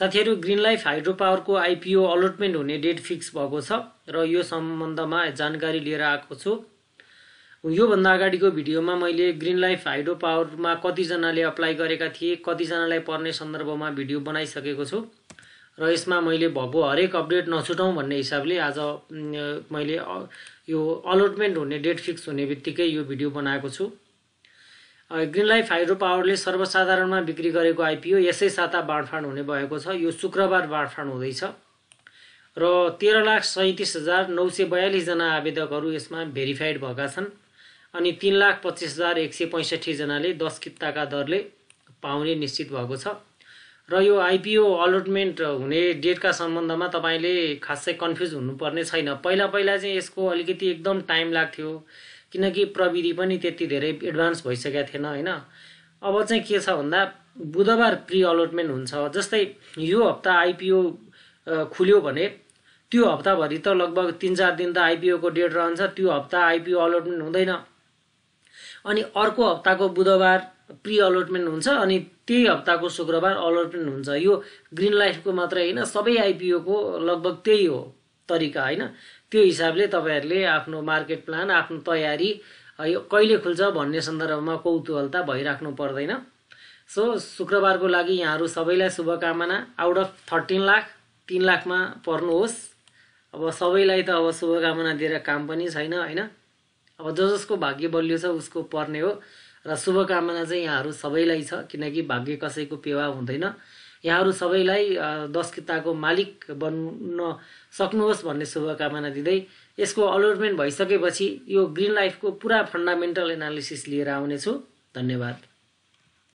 साथीहरू green life hydro पावरको IPO allotment हुने डेट फिक्स भएको छ र यो सम्बन्धमा जानकारी लिएर आएको छु। योभन्दा अगाडिको भिडियोमा मैले ग्रिन लाइफ हाइड्रो पावरमा कतिजनाले अप्लाई गरेका थिए कतिजनालाई पर्ने सन्दर्भमा भिडियो बनाइसकेको छु र यसमा मैले भएको हरेक अपडेट नछुटाउँ भन्ने हिसाबले आज मैले यो अलटमेन्ट हुने डेट फिक्स हुने बित्तिकै यो भिडियो बनाएको छु। ग्रिन लाइफ हाइड्रो पावरले सर्वसाधारणमा बिक्री गरेको आइपिओ यसै साता बाँडफाँड हुने भएको छ। यो शुक्रबार बाँडफाँड हुँदैछ। र तेह्र लाख सैँतिस हजार नौ सय बयालिसजना आवेदकहरू यसमा भेरिफाइड भएका छन् अनि तिन लाख पच्चिस हजार एक सय पैँसठीजनाले दस किताका दरले पाउने निश्चित भएको छ। र यो आइपिओ अलटमेन्ट हुने डेटका सम्बन्धमा तपाईँले खासै कन्फ्युज हुनुपर्ने छैन। पहिला पहिला चाहिँ यसको अलिकति एकदम टाइम लाग्थ्यो। किनकि प्रविधि पनि त्यति धेरै एडभान्स भइसकेको थिएन होइन? अब चाहिँ के छ भन्दा बुधबार प्रि अलटमेन्ट हुन्छ। जस्तै यो हप्ता आइपिओ खुल्यो भने त्यो हप्ताभरि त लगभग तिन चार दिन त आइपिओको डेट रहन्छ त्यो हप्ता आइपिओ अलटमेन्ट हुँदैन। अनि अर्को हप्ताको बुधबार प्रि अलटमेन्ट हुन्छ अनि त्यही हप्ताको शुक्रबार अलटमेन्ट हुन्छ। यो ग्रिन लाइफको मात्रै होइन सबै आइपिओको लगभग त्यही हो। तरिका होइन? त्यो हिसाबले तपाईँहरूले आफ्नो मार्केट प्लान आफ्नो तयारी यो कहिले खुल्छ भन्ने सन्दर्भमा कौतुहलता भइराख्नु पर्दैन। सो शुक्रबारको लागि यहाँहरू सबैलाई शुभकामना। आउट अफ थर्टिन लाख तिन लाखमा पर्नुहोस्। अब सबैलाई त अब शुभकामना दिएर काम पनि छैन होइन? अब ज जसको भाग्य बलियो छ उसको पर्ने हो। र शुभकामना चाहिँ यहाँहरू सबैलाई छ किनकि भाग्य कसैको पेवा हुँदैन। यहाँहरू सबैलाई दस किताको मालिक बन्न सक्नुहोस् भन्ने शुभकामना दिँदै यसको अलटमेन्ट भइसकेपछि यो ग्रिन लाइफको पुरा फन्डामेन्टल एनालिसिस लिएर आउनेछु। धन्यवाद।